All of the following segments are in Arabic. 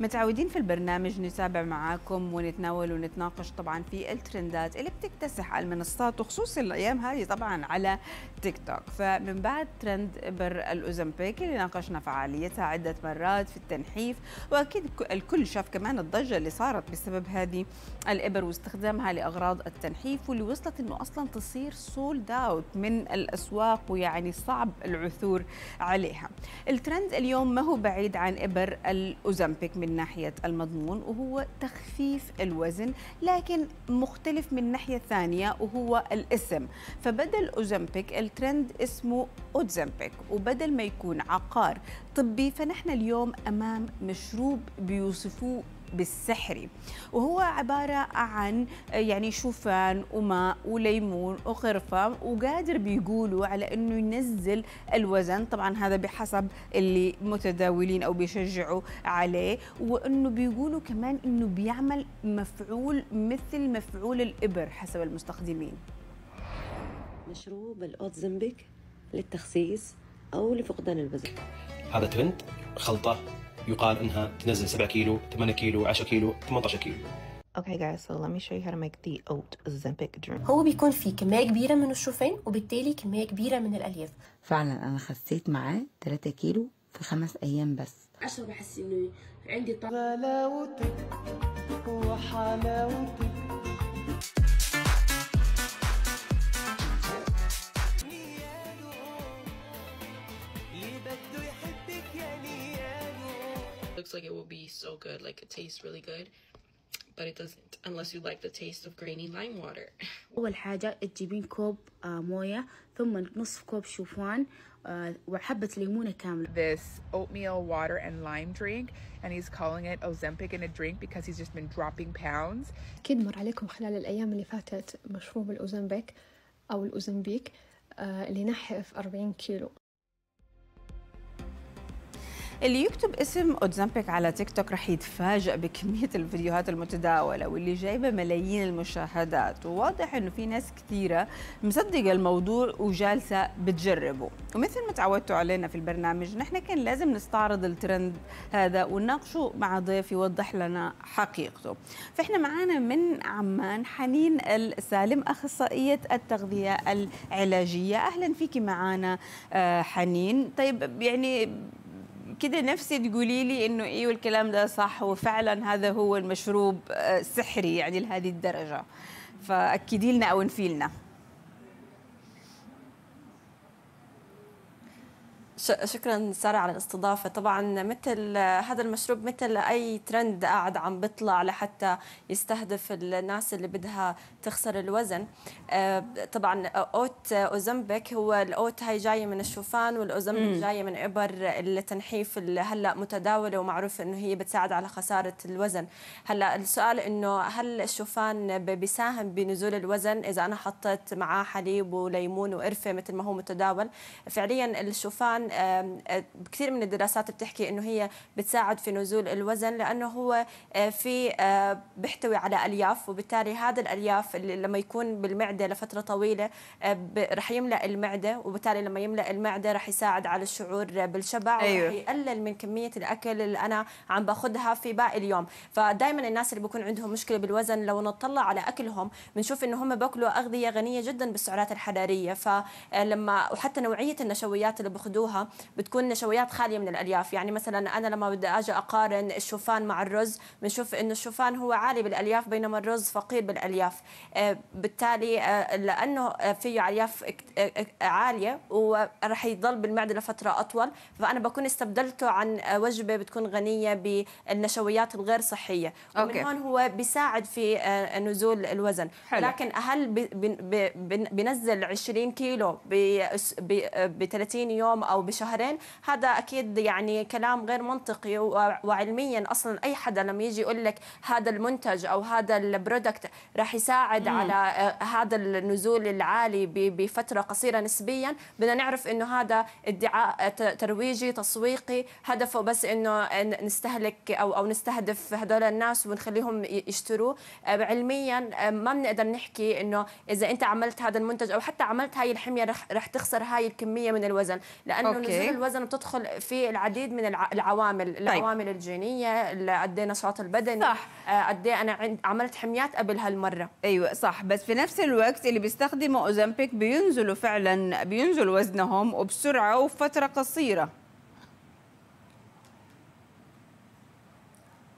متعودين في البرنامج نتابع معاكم ونتناول ونتناقش طبعا في الترندات اللي بتكتسح المنصات وخصوصا الأيام هذه طبعا على تيك توك فمن بعد ترند ابر الاوزمبيك اللي ناقشنا فعاليتها عدة مرات في التنحيف وأكيد الكل شاف كمان الضجة اللي صارت بسبب هذه الإبر واستخدامها لأغراض التنحيف واللي وصلت إنه أصلا تصير sold out من الأسواق ويعني صعب العثور عليها. الترند اليوم ما هو بعيد عن إبر الاوزمبيك من ناحية المضمون وهو تخفيف الوزن لكن مختلف من ناحية ثانية وهو الاسم. فبدل اوزمبيك الترند اسمه اوتزمبيك وبدل ما يكون عقار طبي فنحن اليوم أمام مشروب بيوصفوه بالسحري. وهو عبارة عن يعني شوفان وماء وليمون وقرفة وقادر بيقولوا على أنه ينزل الوزن. طبعا هذا بحسب اللي متداولين أو بيشجعوا عليه وأنه بيقولوا كمان أنه بيعمل مفعول مثل مفعول الإبر حسب المستخدمين. مشروب الأوتزمبيك للتخسيس أو لفقدان الوزن. هذا ترند خلطة. يقال إنها تنزل 7 كيلو 8 كيلو 10 كيلو 18 كيلو. Okay guys, so let me show you how to make the oat Ozempic drink. هو بيكون فيه كمية كبيرة من الشوفان وبالتالي كمية كبيرة من الألياف. فعلا أنا خسيت معاه 3 كيلو في خمس أيام بس. عشان بحس إنه عندي طاقة. غلاوتك وحلاوتك. like it will be so good like it tastes really good but it doesn't unless you like the taste of grainy lime water أول حاجة تجيبين كوب آه موية ثم نصف كوب شوفان آه وحبة ليمونة كاملة this oatmeal water and lime drink and he's calling it Ozempic in a drink because he's just been dropping pounds أكيد مر عليكم خلال الأيام اللي فاتت مشروب الأوزمبيك أو الأوزمبيك آه اللي نحف 40 كيلو اللي يكتب اسم أوتزامبيك على تيك توك رح يتفاجأ بكمية الفيديوهات المتداولة واللي جايبة ملايين المشاهدات. وواضح إنه في ناس كثيرة مصدقة الموضوع وجالسة بتجربه. ومثل ما تعودتوا علينا في البرنامج نحن كان لازم نستعرض الترند هذا ونناقشه مع ضيف يوضح لنا حقيقته. فإحنا معانا من عمان حنين السالم أخصائية التغذية العلاجية. أهلا فيكي معانا حنين. طيب يعني كده نفسي تقولي لي إنه أيوه الكلام ده صح وفعلا هذا هو المشروب سحري يعني لهذه الدرجة. فأكدي لنا أو انفي لنا. شكرا سارة على الاستضافة. طبعا مثل هذا المشروب مثل أي ترند قاعد عم بيطلع لحتى يستهدف الناس اللي بدها تخسر الوزن. طبعا أوت أوزمبيك هو الأوت هاي جاية من الشوفان والأوزمبيك جاية من إبر التنحيف اللي هلأ متداولة ومعروف إنه هي بتساعد على خسارة الوزن. هلأ السؤال إنه هل الشوفان بيساهم بنزول الوزن؟ إذا أنا حطيت معاه حليب وليمون وقرفة مثل ما هو متداول فعليا الشوفان كثير من الدراسات بتحكي إنه هي بتساعد في نزول الوزن لأنه هو في بيحتوي على ألياف وبالتالي هذا الألياف اللي لما يكون بالمعدة لفترة طويلة رح يملأ المعدة وبالتالي لما يملأ المعدة رح يساعد على الشعور بالشبع أيوه. ورح يقلل من كمية الأكل اللي أنا عم باخذها في باقي اليوم فدائما الناس اللي بيكون عندهم مشكلة بالوزن لو نطلع على أكلهم بنشوف إنه هم باكلوا أغذية غنية جدا بالسعرات الحرارية فلما وحتى نوعية النشويات اللي بتكون نشويات خالية من الألياف. يعني مثلا أنا لما بدي آجي أقارن الشوفان مع الرز بنشوف إنه الشوفان هو عالي بالألياف بينما الرز فقير بالألياف. بالتالي لأنه فيه ألياف عالية ورح يضل بالمعدة لفترة أطول فأنا بكون استبدلته عن وجبة بتكون غنية بالنشويات الغير صحية. ومن هون هو بيساعد في نزول الوزن. حلو. لكن هل بنزل 20 كيلو ب 30 يوم أو بشهرين. هذا أكيد يعني كلام غير منطقي وعلميا. أصلا أي حدا لما يجي يقول لك هذا المنتج أو هذا البرودكت راح يساعد مم. على هذا النزول العالي بفترة قصيرة نسبيا. بدنا نعرف إنه هذا ادعاء ترويجي تسويقي. هدفه بس إنه نستهلك أو أو نستهدف هذول الناس ونخليهم يشتروه علميا ما بنقدر نحكي إنه إذا أنت عملت هذا المنتج أو حتى عملت هاي الحمية رح, رح تخسر هاي الكمية من الوزن. لأنه okay. نزول الوزن بتدخل في العديد من الع- العوامل العوامل الجينية ال- قد إيه نشاط البدني صح. آه، قد إيه أنا عند عملت حميات قبل هالمرة أيوه صح بس في نفس الوقت اللي بيستخدموا اوزمبيك بينزلوا فعلا بينزلوا وزنهم وبسرعة وفترة قصيرة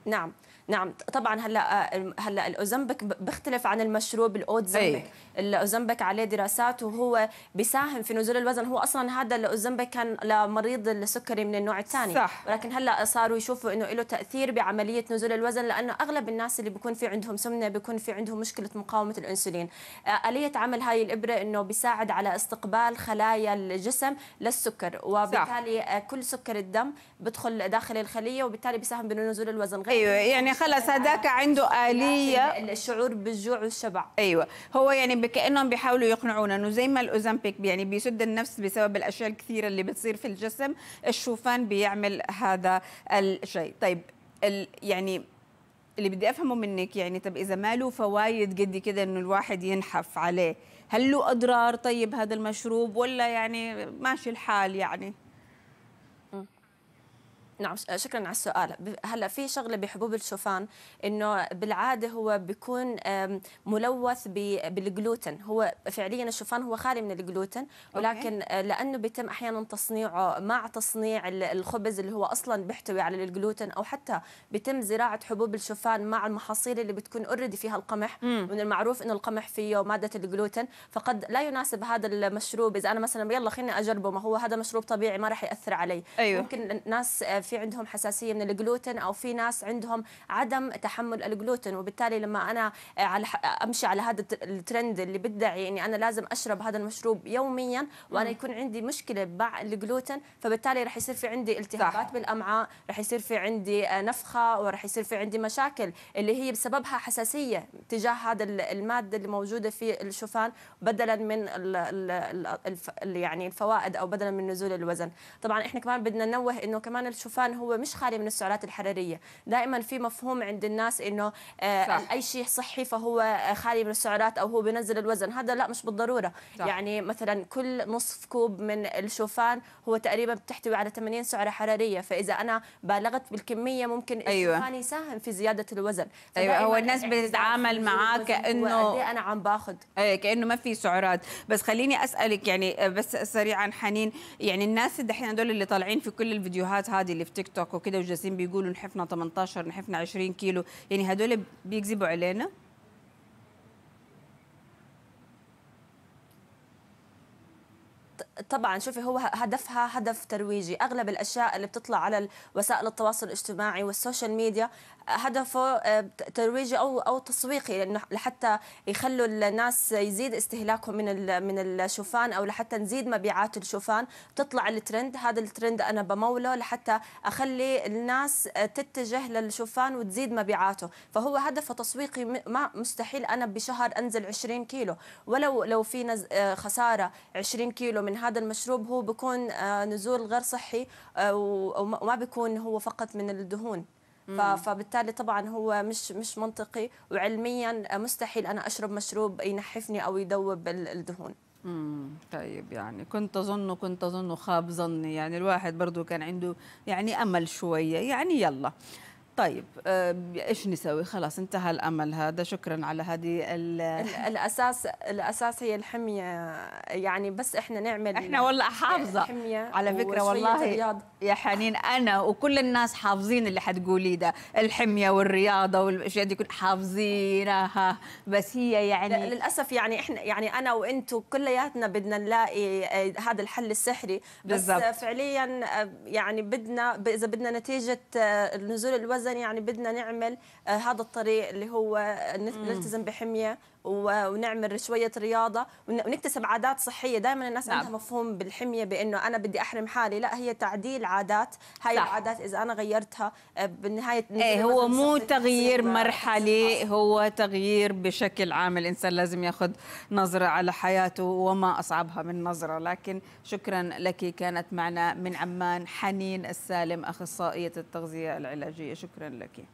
نعم نعم. طبعا هلأ آه، هلأ الاوزمبك بيختلف عن المشروب الاوتزمبك أي. الاوزمبك عليه دراسات وهو بيساهم في نزول الوزن. هو أصلا هذا الاوزمبك كان لمريض السكري من النوع الثاني. صح. ولكن هلأ صاروا يشوفوا إنه له تأثير بعملية نزول الوزن لأنه أغلب الناس اللي بيكون في عندهم سمنة بيكون في عندهم مشكلة مقاومة الأنسولين. آه، آلية عمل هاي الإبرة إنه بيساعد على استقبال خلايا الجسم للسكر. وبالتالي آه، كل سكر الدم بدخل داخل الخلية وبالتالي بيساهم بنزول الوزن. غير أيوه يعني خلص هذاك عنده آلية. الشعور بالجوع والشبع. أيوه هو يعني كانهم بيحاولوا يقنعونا إنه زي ما الأوزمبيك يعني بيسد النفس بسبب الأشياء الكثيرة اللي بتصير في الجسم الشوفان بيعمل هذا الشيء. طيب ال يعني اللي بدي أفهمه منك يعني طب إذا ما له فوائد قد كده إنه الواحد ينحف عليه هل له أضرار طيب هذا المشروب ولا يعني ماشي الحال يعني؟ نعم شكرا على السؤال. هلأ في شغلة بحبوب الشوفان إنه بالعادة هو بيكون ملوث بالجلوتين. هو فعليا الشوفان هو خالي من الجلوتين ولكن آه، لأنه بيتم أحيانا تصنيعه مع تصنيع ال- الخبز اللي هو أصلا بيحتوي على الجلوتين أو حتى بيتم زراعة حبوب الشوفان مع المحاصيل اللي بتكون already فيها القمح. من المعروف إنه القمح فيه مادة الجلوتين. فقد لا يناسب هذا المشروب. إذا أنا مثلا يلا خليني أجربه ما هو هذا مشروب طبيعي ما راح يأثر علي. أيوه. ممكن ناس آه، في عندهم حساسية من الجلوتين أو في ناس عندهم عدم تحمل الجلوتين. وبالتالي لما أنا على أمشي على هذا الت- الترند اللي بدعي إني أنا لازم أشرب هذا المشروب يوميا وأنا. يكون عندي مشكلة مع الجلوتين فبالتالي رح يصير في عندي التهابات بالأمعاء رح يصير في عندي آه، نفخة ورح يصير في عندي مشاكل اللي هي بسببها حساسية تجاه هذا ال- المادة اللي موجودة في الشوفان بدلا من ال ال ال الف ال- يعني الفوائد أو بدلا من نزول الوزن. طبعا إحنا كمان بدنا ننوه إنه كمان الشوفان هو مش خالي من السعرات الحرارية. دائما في مفهوم عند الناس إنه آه صح. أي شيء صحي فهو آه، خالي من السعرات أو هو بينزل الوزن. هذا لا مش بالضرورة. صح. يعني مثلا كل نصف كوب من الشوفان هو تقريبا بتحتوي على 80 سعرة حرارية. فإذا أنا بالغت بالكمية ممكن أيوة. الشوفان يساهم في زيادة الوزن. أيوة، هو الناس بتتعامل معاه قد إيه أنا عم باخذ إيه كأنه ما في سعرات. بس خليني أسألك يعني بس سريعا حنين. يعني الناس دحين هدول اللي طالعين في كل الفيديوهات هذه اللي في تيك توك وكده وجالسين بيقولوا نحفنا 18 نحفنا 20 كيلو. يعني هدول بيكذبوا علينا طبعا شوفي هو هدفها هدف ترويجي. أغلب الأشياء اللي بتطلع على وسائل التواصل الاجتماعي والسوشيال ميديا هدفه آه، ترويجي أو أو تسويقي لأنه لحتى يخلوا الناس يزيد استهلاكهم من من الشوفان أو لحتى نزيد مبيعات الشوفان. تطلع الترند هذا الترند أنا بموله لحتى أخلي الناس آه، تتجه للشوفان وتزيد مبيعاته. فهو هدفه تسويقي ما مستحيل أنا بشهر أنزل 20 كيلو. ولو لو في. آه، خسارة 20 كيلو من هذا المشروب هو بيكون آه، نزول غير صحي آه، وما بيكون هو فقط من الدهون. فبالتالي طبعا هو مش مش منطقي وعلميا مستحيل أنا أشرب مشروب ينحفني أو يذوب ال- الدهون. امم طيب يعني كنت أظن كنت أظن خاب ظني. يعني الواحد برضو كان عنده يعني أمل شوية. يعني يلا. طيب آه، إيش نسوي؟ خلاص انتهى الأمل هذا. شكرا على هذه ال- ال- الأساس الأساس هي الحمية. يعني بس إحنا نعمل إحنا والله حافظة. على فكرة والله رياضة. يا حنين أنا وكل الناس حافظين اللي حتقوليه ده. الحمية والرياضة والأشياء دي كل حافظينها. بس هي يعني للأسف يعني إحنا يعني أنا وأنتم كلياتنا بدنا نلاقي آه، هذا الحل السحري. بس بالضبط. آه، فعليا آه، يعني بدنا إذا بدنا نتيجة نزول الوزن يعني بدنا نعمل آه، هذا الطريق اللي هو. نلتزم بحمية ونعمل شوية رياضة ون- ونكتسب عادات صحية. دائما الناس نعم. عندها مفهوم بالحمية بأنه أنا بدي أحرم حالي. لا هي تعديل عادات. هاي صح. العادات إذا أنا غيرتها آه، بالنهاية إيه هو مو تغيير مرحلي هو تغيير بشكل عام. الإنسان لازم ياخذ نظرة على حياته وما أصعبها من نظرة. لكن شكرا لك كانت معنا من عمان حنين السالم أخصائية التغذية العلاجية. شكرا لك.